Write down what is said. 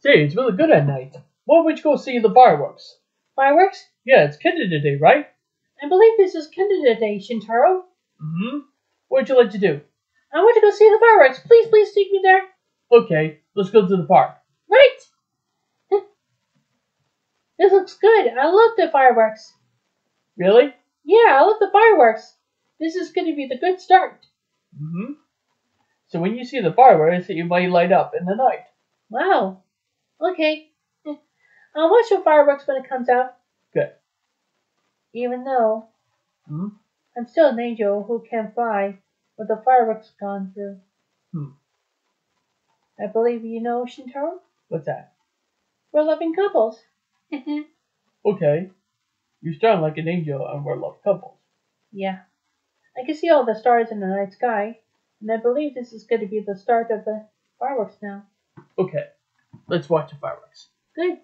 Say, it's really good at night. Why don't you go see the fireworks? Fireworks? Yeah, it's Canada Day, right? I believe this is Canada Day, Shintaro. Mm-hmm. What'd you like to do? I want to go see the fireworks. Please, please take me there. Okay, let's go to the park. Right. This looks good. I love the fireworks. Really? Yeah, I love the fireworks. This is going to be the good start. Mm-hmm. So when you see the fireworks, you might light up in the night. Wow. Okay. I'll watch the fireworks when it comes out. Good. Even though Hmm? I'm still an angel who can fly with the fireworks gone through. Hmm. I believe you know, Shintaro? What's that? We're loving couples. Okay. You sound like an angel and we're love couples. yeah. I can see all the stars in the night sky, and I believe this is going to be the start of the fireworks now. Okay. Let's watch the fireworks. Good.